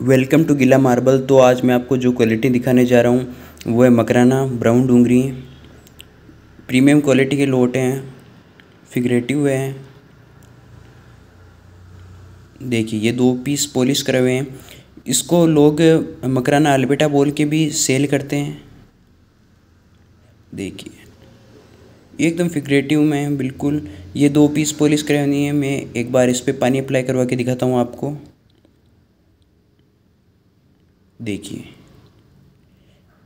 Welcome to गिला marble. तो आज मैं आपको जो क्वालिटी दिखाने जा रहा हूँ, वो है Makrana brown Dungri. Premium quality के लोट हैं फिगरेटिव है। देखिए, ये दो पीस पॉलिश करे हुए हैं। इसको लोग मकराना अलबेटा बोल के भी सेल करते हैं। देखिए, एकदम फिगरेटिव में बिल्कुल। ये दो पीस पॉलिश करे हुई है, मैं एक बार इस पर पानी अप्लाई करवा के दिखाता हूँ आपको। देखिए।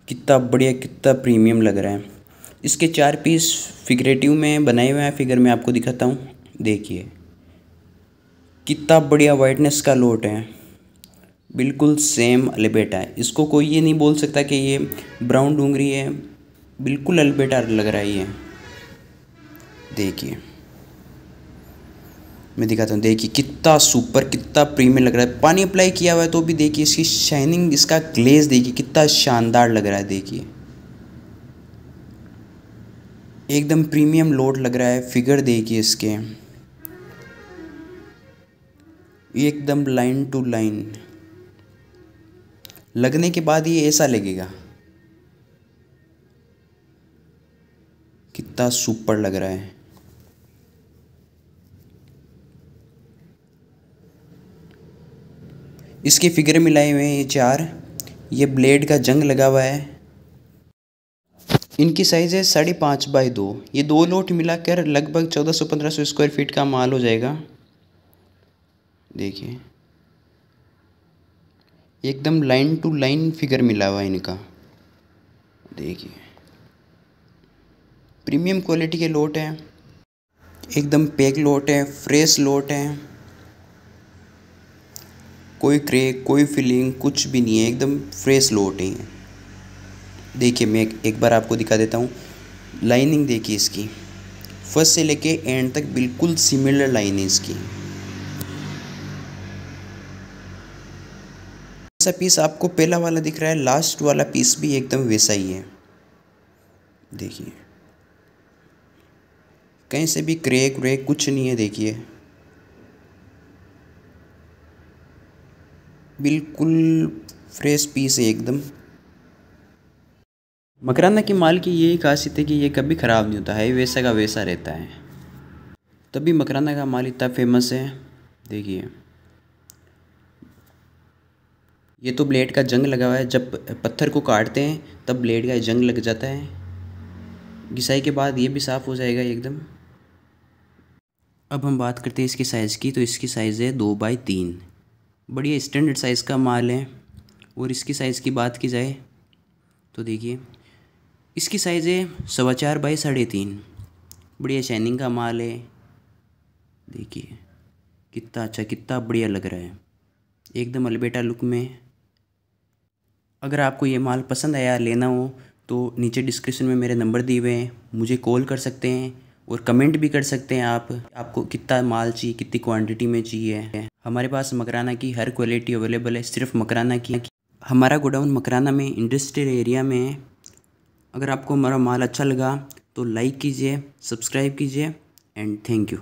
कितना बढ़िया, कितना प्रीमियम लग रहा है। इसके चार पीस फिगरेटिव में बनाए हुए हैं फिगर में आपको दिखाता हूँ। देखिए। कितना बढ़िया वाइटनेस का लोट है। बिल्कुल सेम अलबेटा है। इसको कोई ये नहीं बोल सकता कि ये ब्राउन डूंगरी है। बिल्कुल अलबेटा लग रहा है ये। देखिए। मैं दिखाता हूँ, देखिए कितना सुपर कितना प्रीमियम लग रहा है। पानी अप्लाई किया हुआ है तो भी देखिए इसकी शाइनिंग इसका ग्लेज देखिए, कितना शानदार लग रहा है, देखिए। एकदम प्रीमियम लोड लग रहा है फिगर देखिए इसके। एकदम लाइन टू लाइन लगने के बाद ये ऐसा लगेगा। कितना सुपर लग रहा है। इसके फिगर मिलाए हुए हैं ये चार। ये ब्लेड का जंग लगा हुआ है। इनकी साइज़ है साढ़े पाँच बाई दो। ये दो लोट मिलाकर लगभग चौदह सौ पंद्रह सौ स्क्वायर फीट का माल हो जाएगा। देखिए। एकदम लाइन टू लाइन फिगर मिला हुआ है इनका। देखिए। प्रीमियम क्वालिटी के लोट हैं। एकदम पैक लोट है फ्रेश लोट है। कोई क्रैक कोई फीलिंग कुछ भी नहीं है, एकदम फ्रेश लोट है देखिए, मैं एक बार आपको दिखा देता हूँ। लाइनिंग देखिए इसकी। फ़र्स्ट से लेके एंड तक बिल्कुल सिमिलर लाइन है इसकी। ऐसा पीस आपको पहला वाला दिख रहा है लास्ट वाला पीस भी एकदम वैसा ही है। देखिए। कहीं से भी क्रैक व्रेक कुछ नहीं है, देखिए। बिल्कुल फ्रेश पीस है एकदम। मकराना की माल की यही खासियत है कि ये कभी ख़राब नहीं होता है वैसा का वैसा रहता है। तभी मकराना का माल इतना फ़ेमस है, देखिए। ये तो ब्लेड का जंग लगा हुआ है, जब पत्थर को काटते हैं, तब ब्लेड का जंग लग जाता है। घिसाई के बाद ये भी साफ़ हो जाएगा एकदम। अब हम बात करते हैं इसकी साइज़ की तो इसकी साइज़ है दो बाई तीन। बढ़िया स्टैंडर्ड साइज़ का माल है और इसकी साइज़ की बात की जाए तो देखिए, इसकी साइज़ है सवा चार बाई साढ़े तीन। बढ़िया शाइनिंग का माल है। देखिए, कितना अच्छा कितना बढ़िया लग रहा है। एकदम अलबेटा लुक में। अगर आपको ये माल पसंद आया लेना हो तो नीचे डिस्क्रिप्शन में मेरे नंबर दिए हुए हैं। मुझे कॉल कर सकते हैं और कमेंट भी कर सकते हैं आप। आपको कितना माल चाहिए, कितनी क्वांटिटी में चाहिए। हमारे पास मकराना की हर क्वालिटी अवेलेबल है, सिर्फ़ मकराना की। हमारा गोडाउन मकराना में इंडस्ट्रियल एरिया में है। अगर आपको हमारा माल अच्छा लगा तो लाइक कीजिए सब्सक्राइब कीजिए एंड थैंक यू